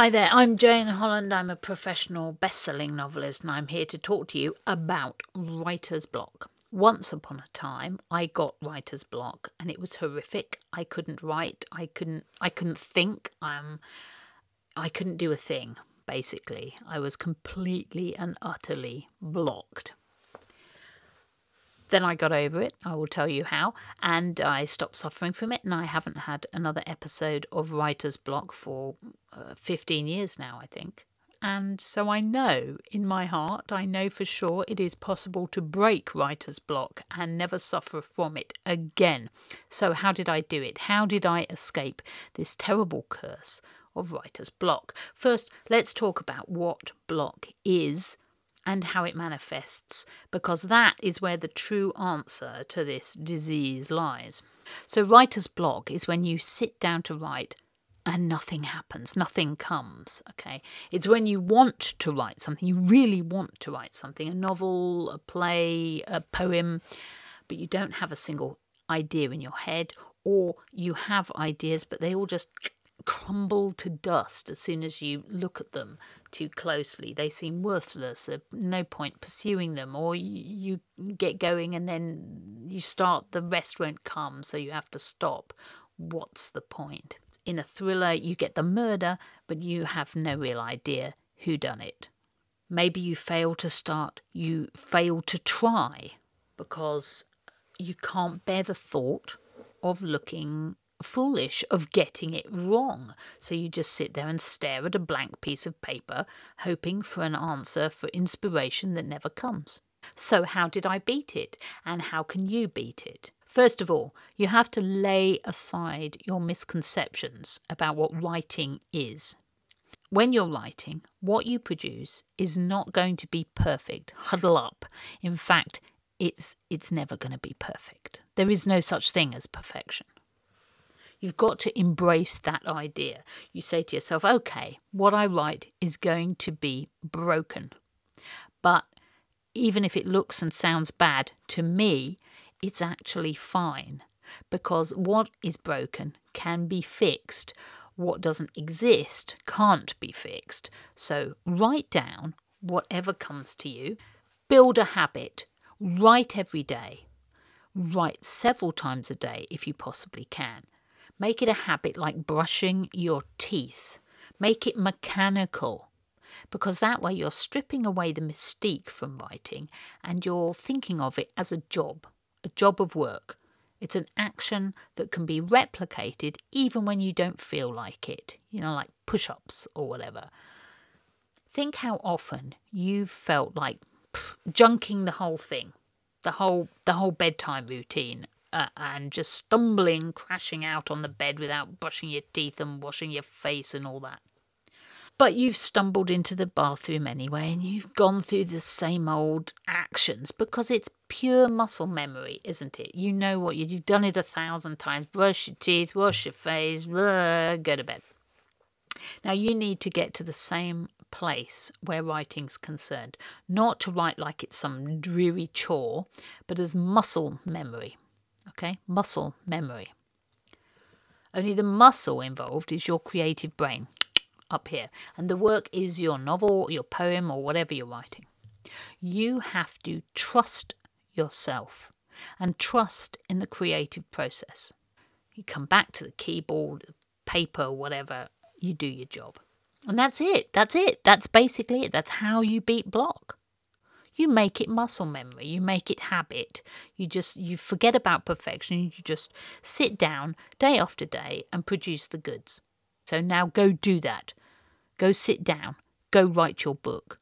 Hi there, I'm Jane Holland. I'm a professional best selling novelist and I'm here to talk to you about writer's block. Once upon a time, I got writer's block and it was horrific. I couldn't write, I couldn't I couldn't think. Um I couldn't do a thing, basically. I was completely and utterly blocked. Then I got over it, I will tell you how, and I stopped suffering from it, and I haven't had another episode of writer's block for uh, 15 years now, I think. And so I know in my heart, I know for sure it is possible to break writer's block and never suffer from it again. So, how did I do it? How did I escape this terrible curse of writer's block? First, let's talk about what block is and how it manifests, because that is where the true answer to this disease lies. So, writer's block is when you sit down to write and nothing happens, nothing comes. Okay, it's when you want to write something, you really want to write something a novel, a play, a poem, but you don't have a single idea in your head, or you have ideas, but they all just crumble to dust as soon as you look at them too closely. They seem worthless. There's no point pursuing them, or you get going and then you start, the rest won't come, so you have to stop. What's the point? In a thriller, you get the murder, but you have no real idea who done it. Maybe you fail to start, you fail to try because you can't bear the thought of looking foolish of getting it wrong. So you just sit there and stare at a blank piece of paper, hoping for an answer for inspiration that never comes. So, how did I beat it? And how can you beat it? First of all, you have to lay aside your misconceptions about what writing is. When you're writing, what you produce is not going to be perfect. Huddle up. In fact, it's it's never going to be perfect. There is no such thing as perfection. You've got to embrace that idea. You say to yourself, okay, what I write is going to be broken. But even if it looks and sounds bad, to me, it's actually fine because what is broken can be fixed. What doesn't exist can't be fixed. So write down whatever comes to you, build a habit, write every day, write several times a day if you possibly can. Make it a habit like brushing your teeth. Make it mechanical because that way you're stripping away the mystique from writing and you're thinking of it as a job, a job of work. It's an action that can be replicated even when you don't feel like it, you know, like push ups or whatever. Think how often you've felt like pff, junking the whole thing, the whole the whole bedtime routine uh, and just stumbling, crashing out on the bed without brushing your teeth and washing your face and all that. But you've stumbled into the bathroom anyway and you've gone through the same old actions because it's pure muscle memory, isn't it? You know what you, you've done it a thousand times. Brush your teeth, wash your face, blah, go to bed. Now you need to get to the same place where writing's concerned, not to write like it's some dreary chore, but as muscle memory okay? Muscle memory. Only the muscle involved is your creative brain up here, and the work is your novel, your poem, or whatever you're writing. You have to trust yourself and trust in the creative process. You come back to the keyboard, paper, whatever, you do your job. And that's it. That's it. That's basically it. That's how you beat block you make it muscle memory you make it habit. You just you forget about perfection you just sit down day after day and produce the goods. So now go do that. Go sit down go write your book